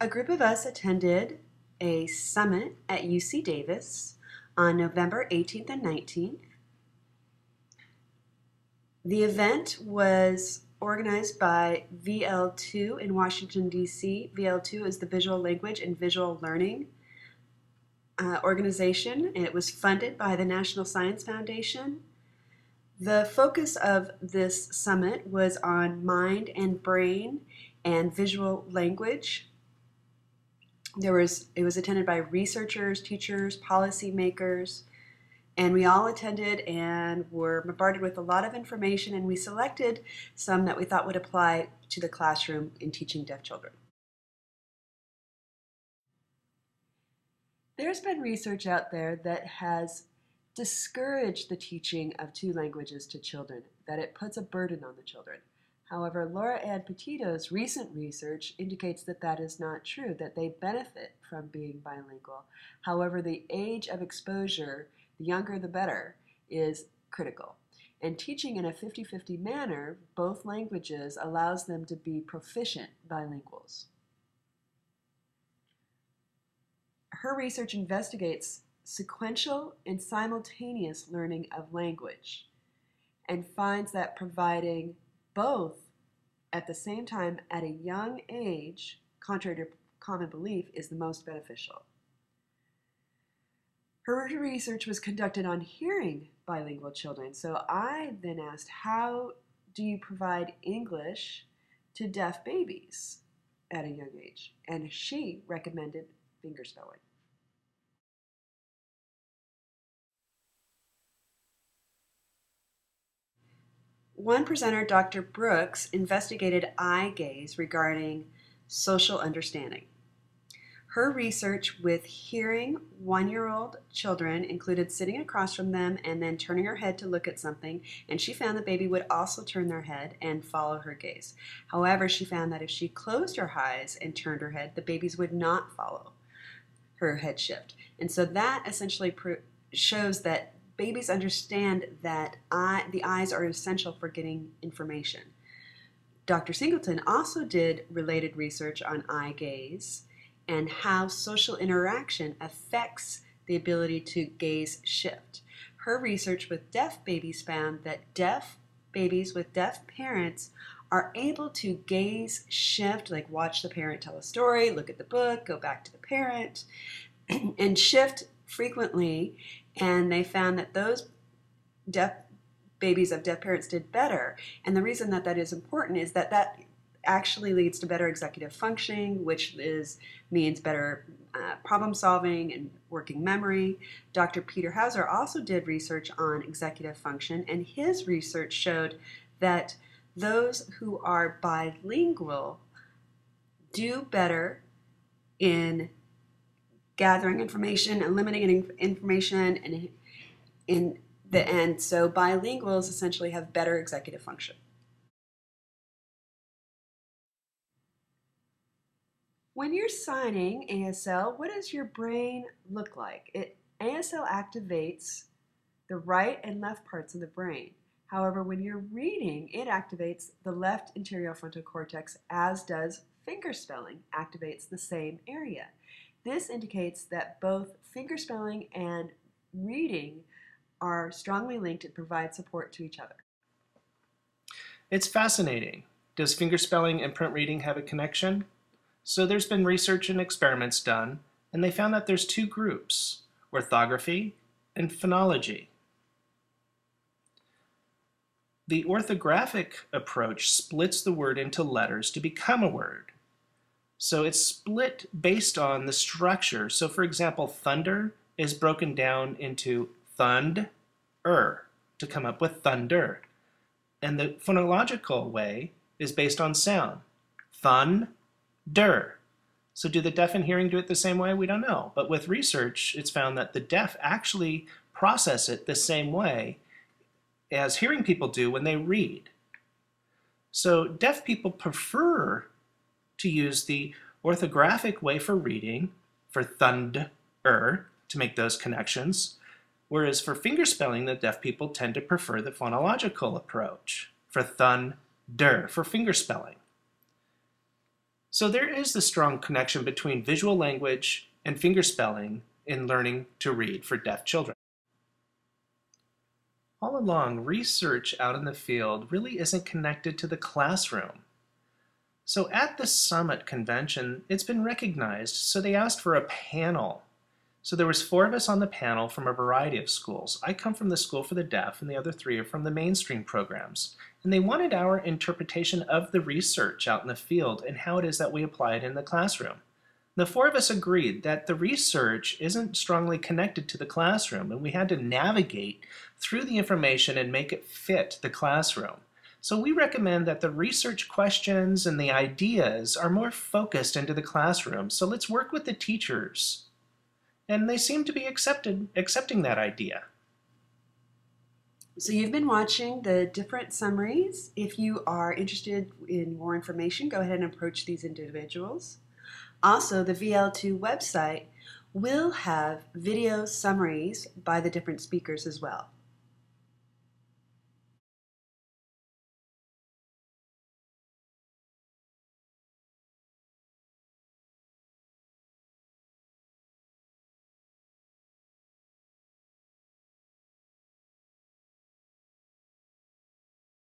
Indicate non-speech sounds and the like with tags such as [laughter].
A group of us attended a summit at UC Davis on November 18th and 19th. The event was organized by VL2 in Washington, D.C. VL2 is the Visual Language and Visual Learning uh, organization, and it was funded by the National Science Foundation. The focus of this summit was on mind and brain and visual language. There was it was attended by researchers, teachers, policymakers, and we all attended and were bombarded with a lot of information and we selected some that we thought would apply to the classroom in teaching deaf children. There's been research out there that has discouraged the teaching of two languages to children, that it puts a burden on the children. However, Laura Ann Petitto's recent research indicates that that is not true, that they benefit from being bilingual. However, the age of exposure the younger the better, is critical. And teaching in a 50 50 manner both languages allows them to be proficient bilinguals. Her research investigates sequential and simultaneous learning of language and finds that providing both at the same time at a young age, contrary to common belief, is the most beneficial. Her research was conducted on hearing bilingual children. So I then asked, how do you provide English to deaf babies at a young age? And she recommended fingerspelling. One presenter, Dr. Brooks, investigated eye gaze regarding social understanding. Her research with hearing one year old children included sitting across from them and then turning her head to look at something, and she found the baby would also turn their head and follow her gaze. However, she found that if she closed her eyes and turned her head, the babies would not follow her head shift. And so that essentially shows that babies understand that eye, the eyes are essential for getting information. Dr. Singleton also did related research on eye gaze and how social interaction affects the ability to gaze shift. Her research with deaf babies found that deaf babies with deaf parents are able to gaze shift, like watch the parent tell a story, look at the book, go back to the parent, [clears throat] and shift frequently. And they found that those deaf babies of deaf parents did better. And the reason that that is important is that that actually leads to better executive functioning, which is means better uh, problem solving and working memory. Dr. Peter Hauser also did research on executive function, and his research showed that those who are bilingual do better in gathering information, eliminating information, and in the end. So bilinguals essentially have better executive function. When you're signing ASL, what does your brain look like? It, ASL activates the right and left parts of the brain. However, when you're reading, it activates the left anterior frontal cortex, as does finger spelling activates the same area. This indicates that both fingerspelling and reading are strongly linked and provide support to each other. It's fascinating. Does fingerspelling and print reading have a connection? So there's been research and experiments done, and they found that there's two groups, orthography and phonology. The orthographic approach splits the word into letters to become a word. So it's split based on the structure. So for example, thunder is broken down into thund, er, to come up with thunder. And the phonological way is based on sound. Thun, der. So do the deaf and hearing do it the same way? We don't know. But with research, it's found that the deaf actually process it the same way as hearing people do when they read. So deaf people prefer to use the orthographic way for reading, for thund, er, to make those connections, whereas for fingerspelling, the deaf people tend to prefer the phonological approach, for thun, der, for fingerspelling. So there is the strong connection between visual language and fingerspelling in learning to read for deaf children. All along, research out in the field really isn't connected to the classroom. So at the Summit convention, it's been recognized, so they asked for a panel. So there was four of us on the panel from a variety of schools. I come from the School for the Deaf, and the other three are from the mainstream programs. And they wanted our interpretation of the research out in the field and how it is that we apply it in the classroom. The four of us agreed that the research isn't strongly connected to the classroom, and we had to navigate through the information and make it fit the classroom. So we recommend that the research questions and the ideas are more focused into the classroom. So let's work with the teachers. And they seem to be accepted, accepting that idea. So you've been watching the different summaries. If you are interested in more information, go ahead and approach these individuals. Also, the VL2 website will have video summaries by the different speakers as well.